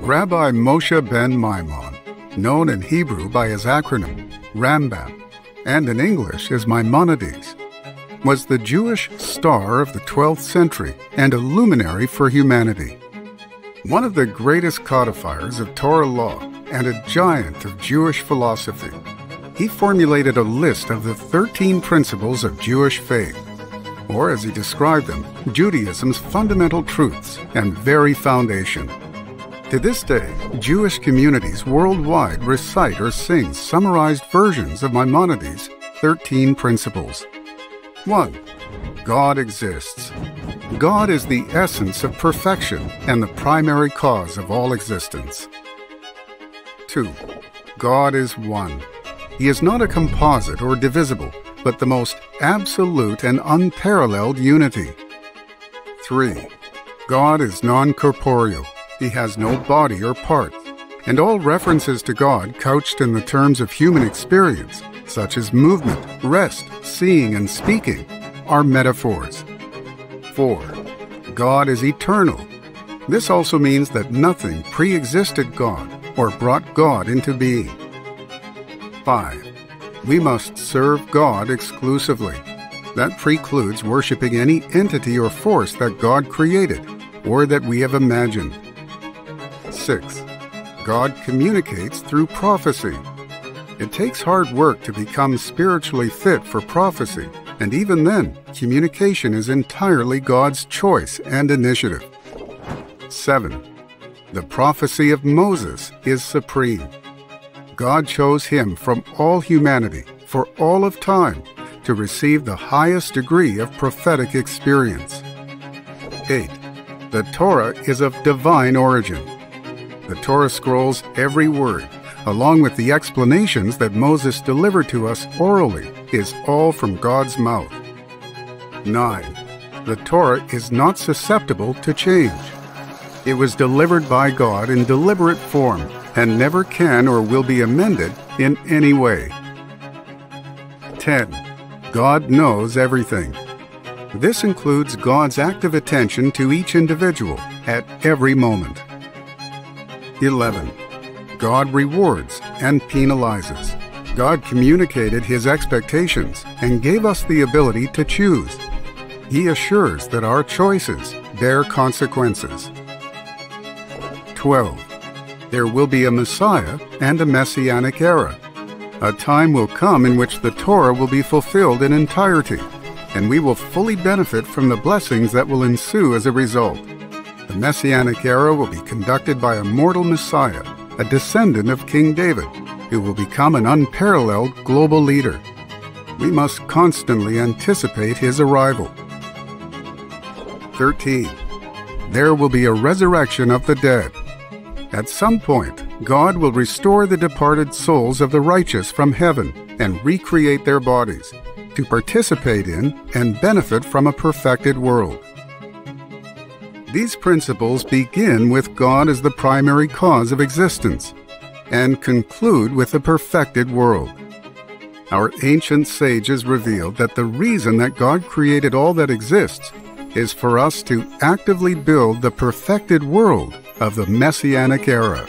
Rabbi Moshe ben Maimon, known in Hebrew by his acronym Rambam and in English as Maimonides, was the Jewish star of the 12th century and a luminary for humanity. One of the greatest codifiers of Torah law and a giant of Jewish philosophy, he formulated a list of the 13 principles of Jewish faith, or as he described them, Judaism's fundamental truths and very foundation. To this day, Jewish communities worldwide recite or sing summarized versions of Maimonides' 13 principles. 1. God exists. God is the essence of perfection and the primary cause of all existence. 2. God is one. He is not a composite or divisible, but the most absolute and unparalleled unity. 3. God is non corporeal. He has no body or parts, and all references to God couched in the terms of human experience, such as movement, rest, seeing, and speaking, are metaphors. 4. God is eternal. This also means that nothing pre existed God or brought God into being. 5. We must serve God exclusively. That precludes worshiping any entity or force that God created or that we have imagined. 6. God communicates through prophecy. It takes hard work to become spiritually fit for prophecy, and even then, communication is entirely God's choice and initiative. 7. The prophecy of Moses is supreme. God chose him from all humanity, for all of time, to receive the highest degree of prophetic experience. 8. The Torah is of divine origin. The Torah scrolls every word, along with the explanations that Moses delivered to us orally, is all from God's mouth. 9. The Torah is not susceptible to change. It was delivered by God in deliberate form and never can or will be amended in any way. 10. God knows everything. This includes God's active attention to each individual at every moment. 11. God rewards and penalizes. God communicated his expectations and gave us the ability to choose. He assures that our choices bear consequences. 12. There will be a Messiah and a Messianic era. A time will come in which the Torah will be fulfilled in entirety, and we will fully benefit from the blessings that will ensue as a result. The Messianic era will be conducted by a mortal Messiah, a descendant of King David, who will become an unparalleled global leader. We must constantly anticipate his arrival. 13. There will be a resurrection of the dead. At some point, God will restore the departed souls of the righteous from heaven and recreate their bodies to participate in and benefit from a perfected world. These principles begin with God as the primary cause of existence and conclude with a perfected world. Our ancient sages revealed that the reason that God created all that exists is for us to actively build the perfected world of the Messianic era.